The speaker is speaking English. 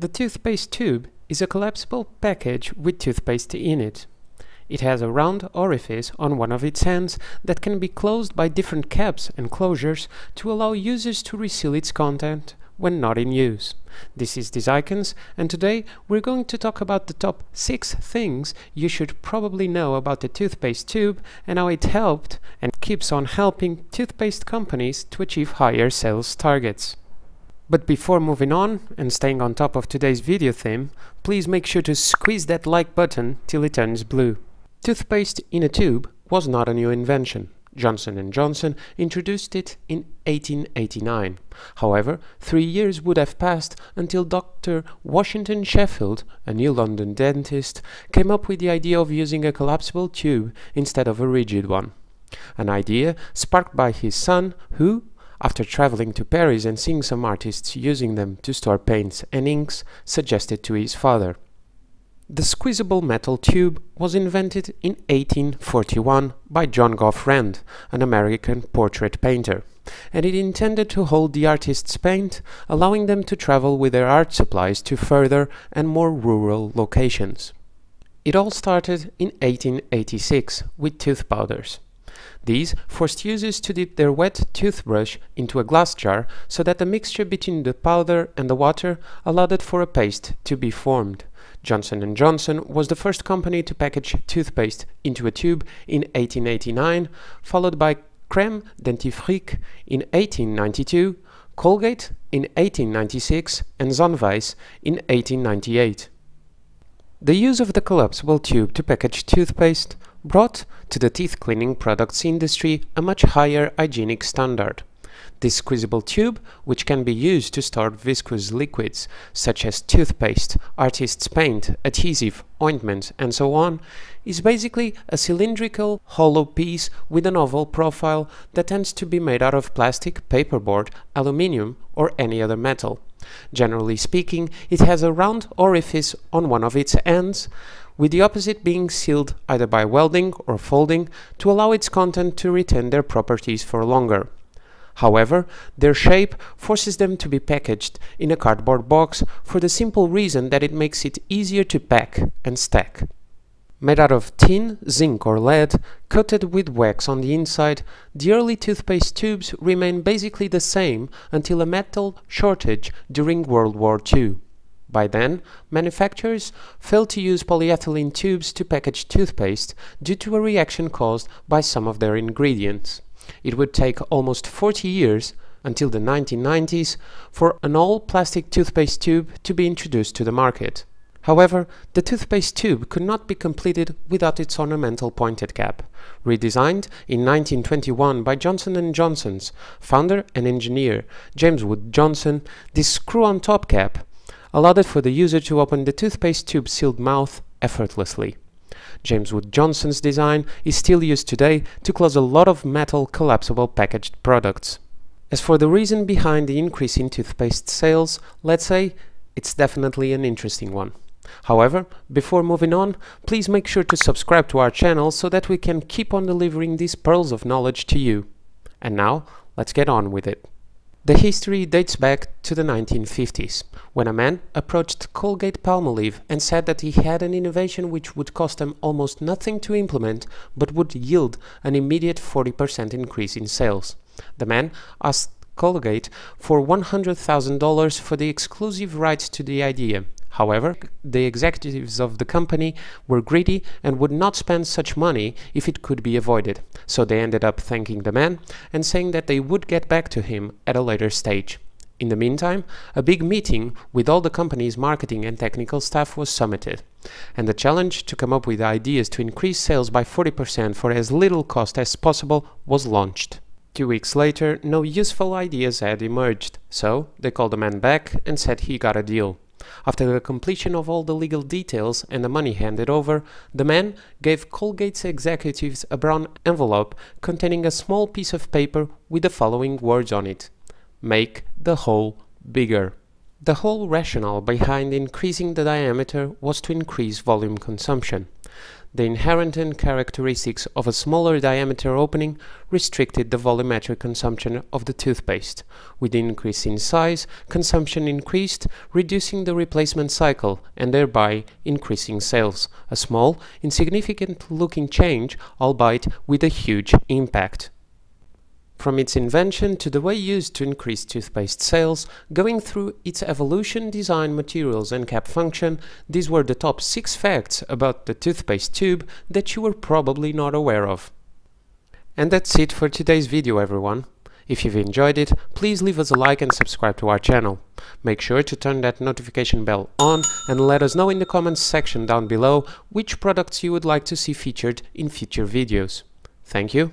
The toothpaste tube is a collapsible package with toothpaste in it. It has a round orifice on one of its ends that can be closed by different caps and closures to allow users to reseal its content when not in use. This is Desicons and today we're going to talk about the top 6 things you should probably know about the toothpaste tube and how it helped and keeps on helping toothpaste companies to achieve higher sales targets. But before moving on and staying on top of today's video theme, please make sure to squeeze that like button till it turns blue. Toothpaste in a tube was not a new invention. Johnson & Johnson introduced it in 1889. However, three years would have passed until Dr. Washington Sheffield, a New London dentist, came up with the idea of using a collapsible tube instead of a rigid one. An idea sparked by his son, who, after traveling to Paris and seeing some artists using them to store paints and inks, suggested to his father. The squeezable metal tube was invented in 1841 by John Goffe Rand, an American portrait painter, and it intended to hold the artist's paint, allowing them to travel with their art supplies to further and more rural locations. It all started in 1886 with tooth powders. These forced users to dip their wet toothbrush into a glass jar so that the mixture between the powder and the water allowed for a paste to be formed. Johnson & Johnson was the first company to package toothpaste into a tube in 1889, followed by Crème Dentifrice in 1892, Colgate in 1896 and Zonweiss in 1898. The use of the collapsible tube to package toothpaste brought to the teeth cleaning products industry a much higher hygienic standard. This squeezable tube, which can be used to store viscous liquids such as toothpaste, artist's paint, adhesive, ointment, and so on, is basically a cylindrical, hollow piece with an oval profile that tends to be made out of plastic, paperboard, aluminium, or any other metal. Generally speaking, it has a round orifice on one of its ends, with the opposite being sealed either by welding or folding to allow its content to retain their properties for longer. However, their shape forces them to be packaged in a cardboard box for the simple reason that it makes it easier to pack and stack. Made out of tin, zinc or lead, coated with wax on the inside, the early toothpaste tubes remain basically the same until a metal shortage during World War II. By then, manufacturers failed to use polyethylene tubes to package toothpaste due to a reaction caused by some of their ingredients. It would take almost 40 years until the 1990s for an all-plastic toothpaste tube to be introduced to the market. However, the toothpaste tube could not be completed without its ornamental pointed cap. Redesigned in 1921 by Johnson & Johnson's founder and engineer James Wood Johnson, this screw-on-top cap allowed it for the user to open the toothpaste tube sealed mouth effortlessly. James Wood Johnson's design is still used today to close a lot of metal collapsible packaged products. As for the reason behind the increase in toothpaste sales, let's say it's definitely an interesting one. However, before moving on, please make sure to subscribe to our channel so that we can keep on delivering these pearls of knowledge to you. And now, let's get on with it. The history dates back to the 1950s, when a man approached Colgate Palmolive and said that he had an innovation which would cost him almost nothing to implement but would yield an immediate 40% increase in sales. The man asked Colgate for $100,000 for the exclusive rights to the idea, However, the executives of the company were greedy and would not spend such money if it could be avoided, so they ended up thanking the man and saying that they would get back to him at a later stage. In the meantime, a big meeting with all the company's marketing and technical staff was summited, and the challenge to come up with ideas to increase sales by 40% for as little cost as possible was launched. Two weeks later, no useful ideas had emerged, so they called the man back and said he got a deal. After the completion of all the legal details and the money handed over, the man gave Colgate's executives a brown envelope containing a small piece of paper with the following words on it Make the hole bigger. The whole rationale behind increasing the diameter was to increase volume consumption. The inherent characteristics of a smaller diameter opening restricted the volumetric consumption of the toothpaste. With the increase in size, consumption increased, reducing the replacement cycle and thereby increasing sales. A small, insignificant looking change, albeit with a huge impact. From its invention to the way used to increase toothpaste sales, going through its evolution, design, materials and cap function, these were the top 6 facts about the toothpaste tube that you were probably not aware of. And that's it for today's video everyone. If you've enjoyed it, please leave us a like and subscribe to our channel. Make sure to turn that notification bell on and let us know in the comments section down below which products you would like to see featured in future videos. Thank you